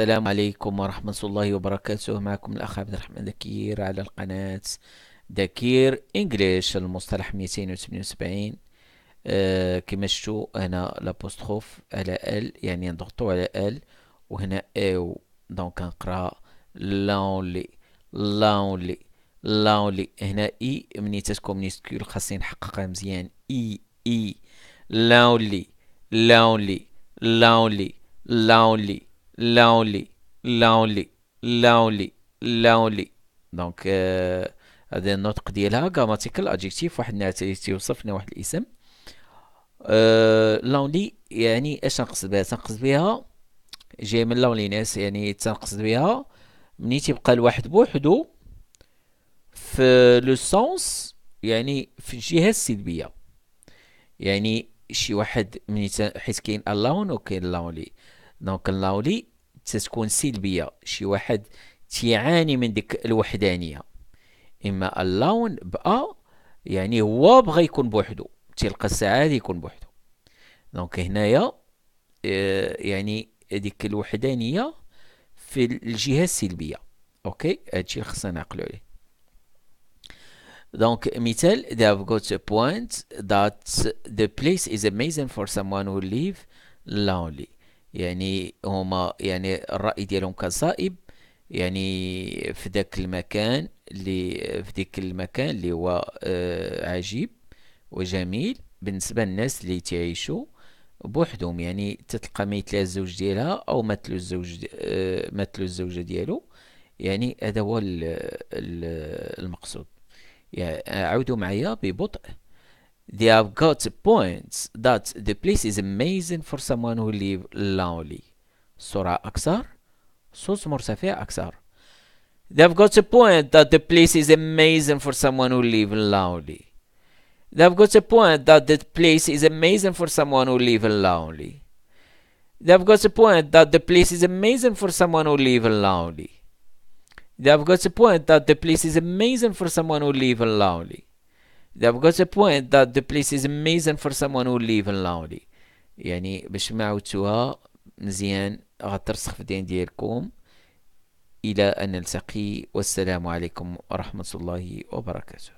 السلام عليكم ورحمة الله وبركاته. معكم الأخ عبد الرحمن ذكير على القناة ذكير English المصطلح 278 آه كما شفتوا هنا l'apostrophe على ال يعني نضغطوا على ال وهنا أو donc نقرأ lonely lonely lonely. هنا e مني تتكون minuscule خاصني نحققها مزيان. e e lonely lonely lonely lonely. Lonely lonely lonely lonely donc هذا النطق ديالها. grammatical adjective واحد الناس تيوصفنا واحد الاسم. lonely euh, يعني اش نقصد بها؟ تنقصد بها جاي من loneliness يعني تنقصد بها. مني تيبقى الواحد بوحدو في le sens يعني في الجهة السلبية. يعني شي واحد مني حيت كاين alone وكاين lonely donc اللاولي تتكون سلبية. شي واحد تيعاني من ديك الوحدانية. إما alone بأ يعني هو بغى يكون بوحدو. تلقى السعادة يكون بوحدو. donc هنايا آه، يعني ديك الوحدانية في الجهة السلبية. okay؟ هادشي خصنا نعقلو عليه. donc مثال they have got a point that the place is amazing for someone who lives lonely. يعني هما يعني الرأي ديالهم كان صائب يعني في ذاك المكان اللي في ذاك المكان اللي هو آه عجيب وجميل بالنسبة للناس اللي تعيشوا بوحدهم. يعني تتلقى مثلا الزوج ديالها أو مثل الزوج آه مثل الزوجة ديالو. يعني هذا هو المقصود. يعني عودوا معايا ببطء. They have got points that the place is amazing for someone who live lonely. Sora Aksar, Sus Mursafi Aksar. They have got a point that the place is amazing for someone who live lonely. They have got a point that the place is amazing for someone who live lonely. They have got a point that the place is amazing for someone who live lonely. They have got a point that the place is amazing for someone who live lonely. They've got a point that the place is amazing for someone who live in lonely يعني باش ما عودتوها مزيان غترسخ في الدين ديالكم. إلى أن نلتقي والسلام عليكم ورحمة الله وبركاته.